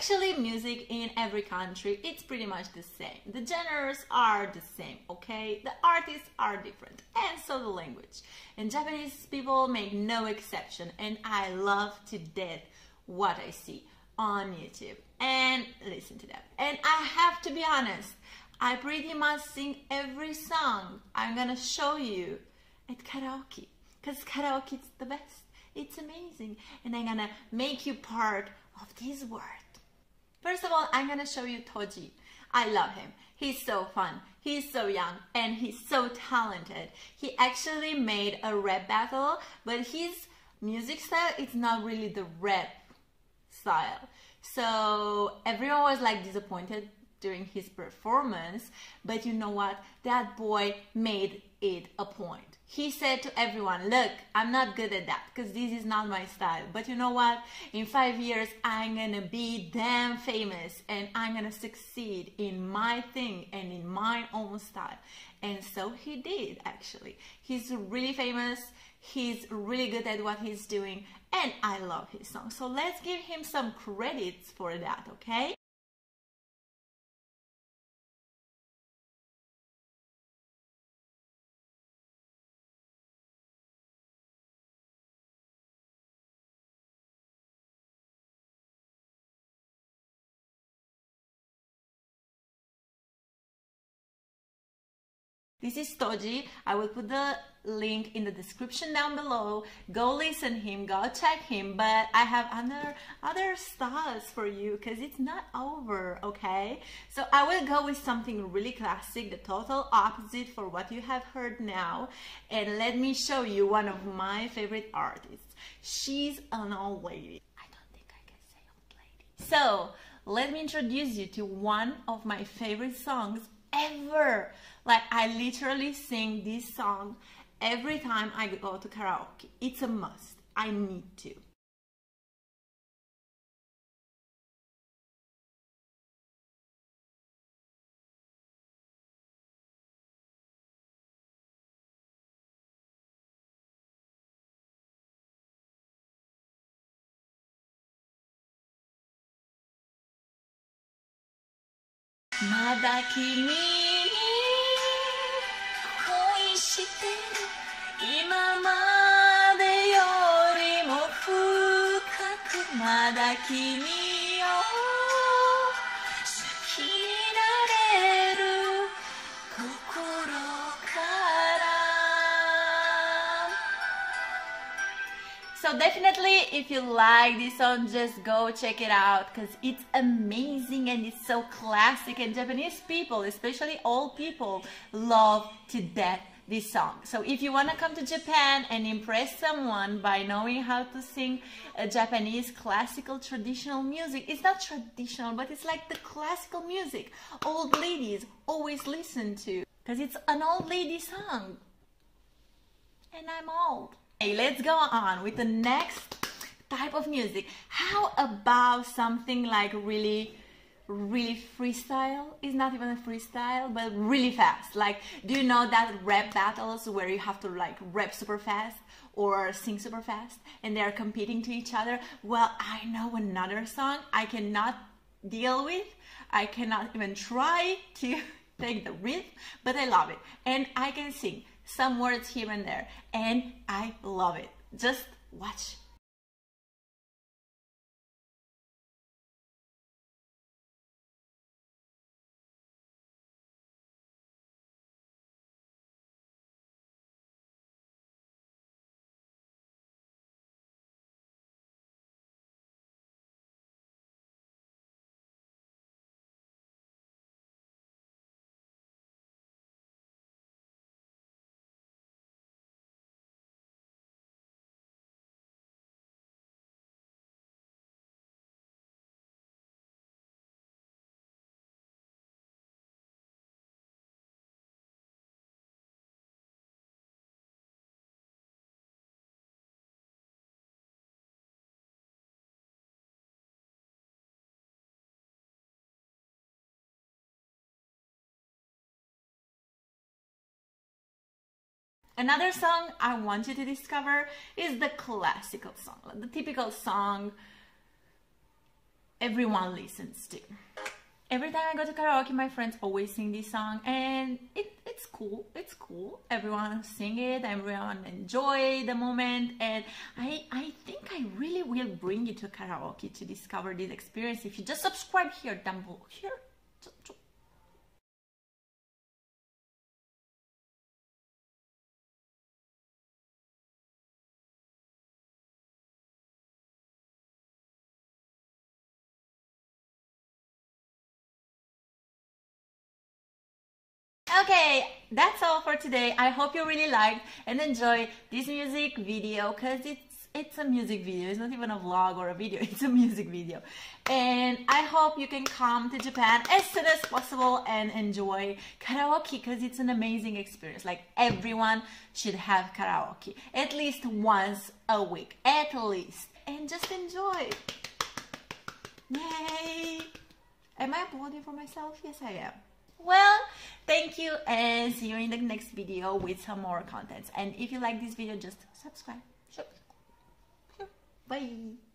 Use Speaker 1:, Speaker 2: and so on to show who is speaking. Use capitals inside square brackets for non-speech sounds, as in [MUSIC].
Speaker 1: Actually, music in every country, it's pretty much the same. The genres are the same, okay? The artists are different, and so the language. And Japanese people make no exception, and I love to death what I see on YouTube and listen to them. And I have to be honest, I pretty much sing every song I'm gonna show you at karaoke, because karaoke is the best. It's amazing, and I'm gonna make you part of this world. First of all, I'm gonna show you Tohji. I love him. He's so fun. He's so young and he's so talented. He actually made a rap battle, but his music style is not really the rap style. So everyone was like disappointed during his performance, but you know what? That boy made it a point he said to everyone, Look, I'm not good at that because this is not my style. But you know what? In five years, I'm gonna be damn famous and I'm gonna succeed in my thing and in my own style. And so he did actually. He's really famous, he's really good at what he's doing, and I love his song. So let's give him some credits for that, okay? This is Tohji. I will put the link in the description down below. Go listen him, go check him. But I have other other styles for you because it's not over, okay? So I will go with something really classic, the total opposite for what you have heard now. And let me show you one of my favorite artists. She's an old lady. I don't think I can say old lady. So let me introduce you to one of my favorite songs ever. Like I literally sing this song every time I go to karaoke. It's a must. I need to. まだ君に恋してる。今までよりも深くまだ君に So definitely if you like this song just go check it out because it's amazing and it's so classic and Japanese people especially old people love to death this song. So if you want to come to Japan and impress someone by knowing how to sing a Japanese classical traditional music, it's not traditional, but it's like the classical music old ladies always listen to because it's an old lady song. And I'm old. Hey, let's go on with the next type of music. How about something like really really freestyle? It's not even a freestyle but really fast. Like do you know that rap battles where you have to like rap super fast or sing super fast and they're competing to each other? Well i know another song i cannot deal with. I cannot even try to [LAUGHS] take the rhythm but i love it. And i can sing some words here and there. And i love it. Just watch Another song I want you to discover is the classical song, the typical song everyone listens to. Every time I go to karaoke, my friends always sing this song, and it, it's cool. It's cool. Everyone sing it. Everyone enjoy the moment, and I I think I really will bring you to karaoke to discover this experience. If you just subscribe here down below here. Okay, that's all for today. I hope you really liked and enjoyed this music video because it's it's a music video. It's not even a vlog or a video. [LAUGHS] It's a music video. And I hope you can come to Japan as soon as possible and enjoy karaoke because it's an amazing experience. Like everyone should have karaoke at least once a week, at least. And just enjoy. Yay! Am I applauding for myself? Yes, I am. Well, thank you and see you in the next video with some more contents. And if you like this video, just subscribe. Bye.